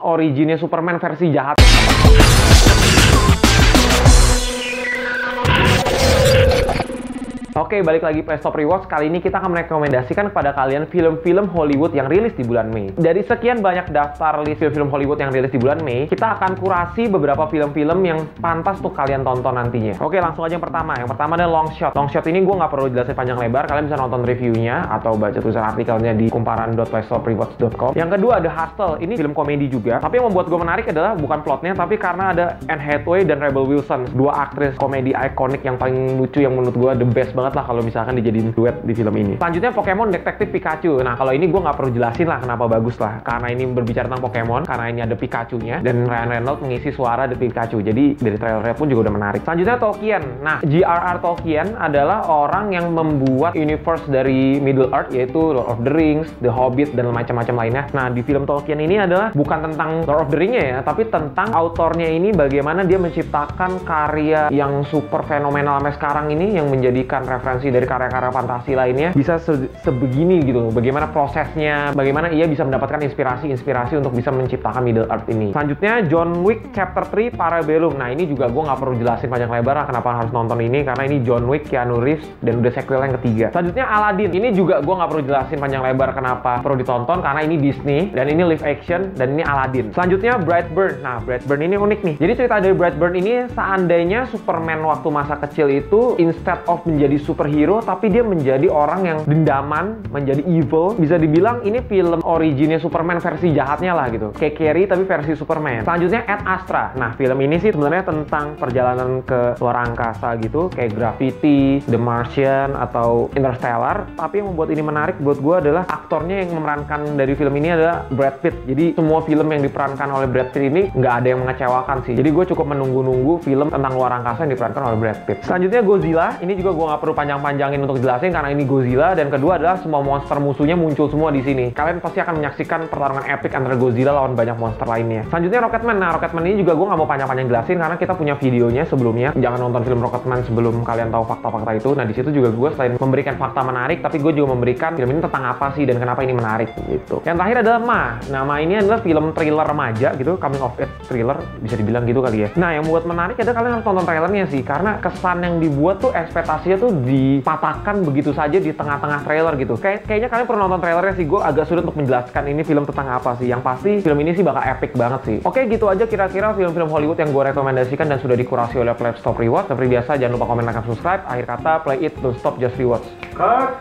originnya Superman versi jahat. Oke, balik lagi Play Stop Rewards. Kali ini kita akan merekomendasikan kepada kalian film-film Hollywood yang rilis di bulan Mei. Dari sekian banyak daftar list film-film Hollywood yang rilis di bulan Mei, kita akan kurasi beberapa film-film yang pantas untuk kalian tonton nantinya. Oke, langsung aja yang pertama. Yang pertama ada Long Shot. Long Shot ini gue nggak perlu jelasin panjang lebar, kalian bisa nonton reviewnya atau baca tulisan artikelnya di kumparan.playstoprewards.com. Yang kedua ada Hustle. Ini film komedi juga, tapi yang membuat gue menarik adalah bukan plotnya, tapi karena ada Anne Hathaway dan Rebel Wilson, dua aktris komedi ikonik yang paling lucu yang menurut gue the best banget lah kalau misalkan dijadiin duet di film ini. Selanjutnya Pokemon Detektif Pikachu. Nah kalau ini gue nggak perlu jelasin lah kenapa bagus lah. Karena ini berbicara tentang Pokemon, karena ini ada Pikachu-nya dan Ryan Reynolds mengisi suara The Pikachu. Jadi dari trailernya pun juga udah menarik. Selanjutnya Tolkien. Nah J.R.R. Tolkien adalah orang yang membuat universe dari Middle Earth yaitu Lord of the Rings, The Hobbit dan macam-macam lainnya. Nah di film Tolkien ini adalah bukan tentang Lord of the Rings ya, tapi tentang autornya ini bagaimana dia menciptakan karya yang super fenomenal sampai sekarang ini yang menjadikan referensi dari karya-karya fantasi lainnya bisa se sebegini gitu bagaimana prosesnya bagaimana ia bisa mendapatkan inspirasi-inspirasi untuk bisa menciptakan Middle Earth ini. Selanjutnya John Wick Chapter 3 Parabellum. Nah ini juga gue nggak perlu jelasin panjang lebar lah kenapa harus nonton ini karena ini John Wick Keanu Reeves dan udah sequel yang ketiga. Selanjutnya Aladdin. Ini juga gue nggak perlu jelasin panjang lebar kenapa perlu ditonton karena ini Disney dan ini live action dan ini Aladdin. Selanjutnya Brightburn. Nah Brightburn ini unik nih. Jadi cerita dari Brightburn ini seandainya Superman waktu masa kecil itu instead of menjadi superhero hero tapi dia menjadi orang yang dendaman, menjadi evil. Bisa dibilang ini film originnya Superman versi jahatnya lah gitu. Kayak Carrie tapi versi Superman. Selanjutnya Ad Astra. Nah, film ini sih sebenarnya tentang perjalanan ke luar angkasa gitu, kayak Gravity, The Martian atau Interstellar. Tapi yang membuat ini menarik buat gue adalah aktornya yang memerankan dari film ini adalah Brad Pitt. Jadi semua film yang diperankan oleh Brad Pitt ini nggak ada yang mengecewakan sih. Jadi gue cukup menunggu-nunggu film tentang luar angkasa yang diperankan oleh Brad Pitt. Selanjutnya Godzilla. Ini juga gue nggak perlu panjang-panjang panjangin untuk jelasin karena ini Godzilla dan kedua adalah semua monster musuhnya muncul semua di sini. Kalian pasti akan menyaksikan pertarungan epic antara Godzilla lawan banyak monster lainnya. Selanjutnya Rocketman. Nah, Rocketman ini juga gue nggak mau panjang-panjang jelasin karena kita punya videonya sebelumnya. Jangan nonton film Rocketman sebelum kalian tahu fakta-fakta itu. Nah, di situ juga gue selain memberikan fakta menarik, tapi gue juga memberikan film ini tentang apa sih dan kenapa ini menarik gitu. Yang terakhir adalah Ma. Nah, Ma ini adalah film thriller remaja gitu, coming of age thriller bisa dibilang gitu kali ya. Nah, yang buat menarik adalah kalian harus tonton trailernya sih karena kesan yang dibuat tuh ekspektasinya tuh dipatahkan begitu saja di tengah-tengah trailer gitu. Kayak kayaknya kalian pernah nonton trailernya sih, gue agak sulit untuk menjelaskan ini film tentang apa sih. Yang pasti film ini sih bakal epic banget sih. Oke, gitu aja kira-kira film-film Hollywood yang gue rekomendasikan dan sudah dikurasi oleh Play Stop Reward. Seperti biasa, jangan lupa komen, like, subscribe. Akhir kata, play it, don't stop, just rewatch. Cut!